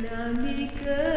哪里更